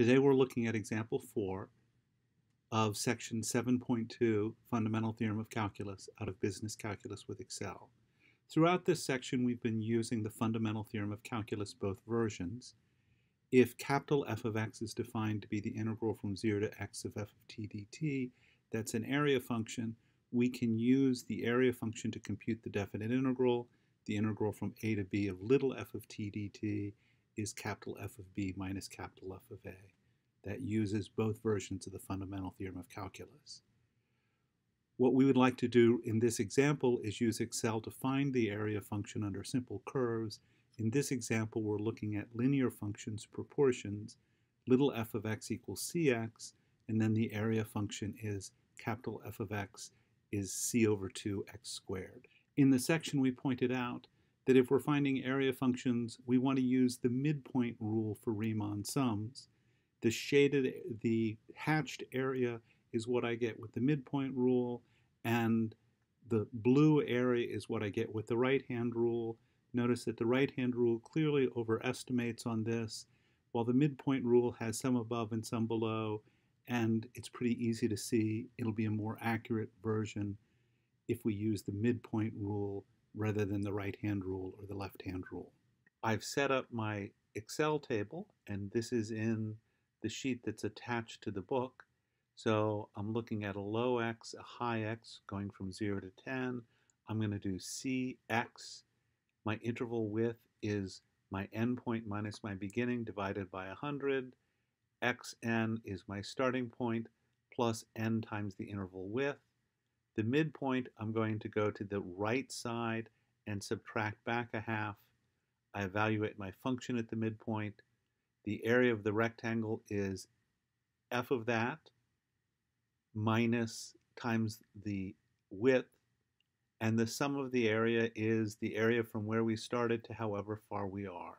Today we're looking at example 4 of section 7.2 Fundamental Theorem of Calculus out of Business Calculus with Excel. Throughout this section we've been using the Fundamental Theorem of Calculus both versions. If capital F of x is defined to be the integral from 0 to x of f of t dt, that's an area function, we can use the area function to compute the definite integral. The integral from a to b of little f of t dt is capital F of b minus capital F of a. That uses both versions of the fundamental theorem of calculus. What we would like to do in this example is use Excel to find the area function under simple curves. In this example, we're looking at linear functions proportions. Little f of x equals cx, and then the area function is capital F of x is c over 2 x squared. In the section we pointed out that if we're finding area functions, we want to use the midpoint rule for Riemann sums. The shaded, the hatched area is what I get with the midpoint rule, and the blue area is what I get with the right-hand rule. Notice that the right-hand rule clearly overestimates on this, while the midpoint rule has some above and some below, and it's pretty easy to see it'll be a more accurate version if we use the midpoint rule rather than the right-hand rule or the left-hand rule. I've set up my Excel table, and this is in the sheet that's attached to the book. So I'm looking at a low x, a high x, going from 0 to 10. I'm going to do cx. My interval width is my endpoint minus my beginning divided by 100. xn is my starting point plus n times the interval width. The midpoint, I'm going to go to the right side and subtract back a half. I evaluate my function at the midpoint. The area of the rectangle is f of that minus times the width, and the sum of the area is the area from where we started to however far we are.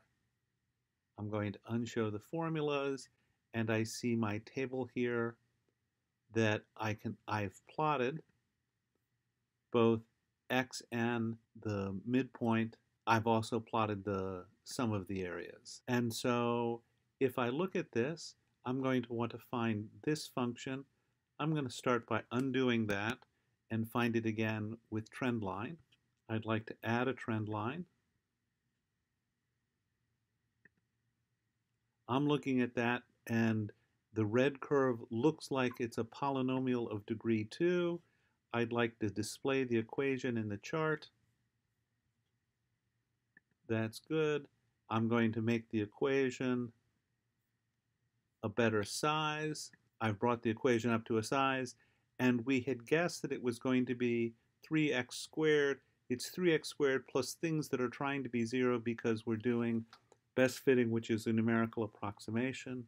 I'm going to unshow the formulas, and I see my table here that I can I've plotted both x and the midpoint, I've also plotted the sum of the areas. And so if I look at this, I'm going to want to find this function. I'm going to start by undoing that and find it again with trend line. I'd like to add a trend line. I'm looking at that and the red curve looks like it's a polynomial of degree 2 I'd like to display the equation in the chart. That's good. I'm going to make the equation a better size. I've brought the equation up to a size, and we had guessed that it was going to be 3x squared. It's 3x squared plus things that are trying to be 0 because we're doing best fitting, which is a numerical approximation.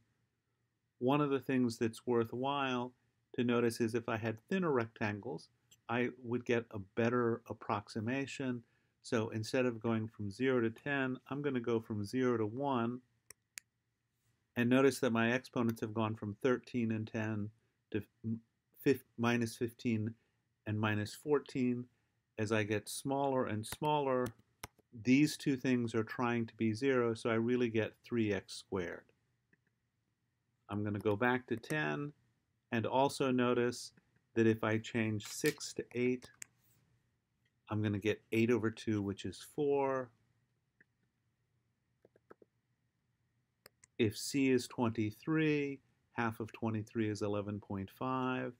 One of the things that's worthwhile to notice is if I had thinner rectangles, I would get a better approximation. So instead of going from 0 to 10, I'm going to go from 0 to 1. And notice that my exponents have gone from 13 and 10 to minus 15 and minus 14. As I get smaller and smaller, these two things are trying to be 0, so I really get 3x squared. I'm going to go back to 10 and also notice that if I change 6 to 8, I'm going to get 8 over 2, which is 4. If C is 23, half of 23 is 11.5.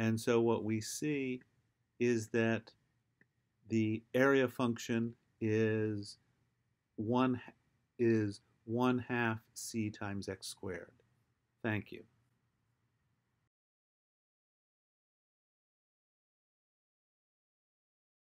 And so what we see is that the area function is 1 is 1 half c times x squared. Thank you.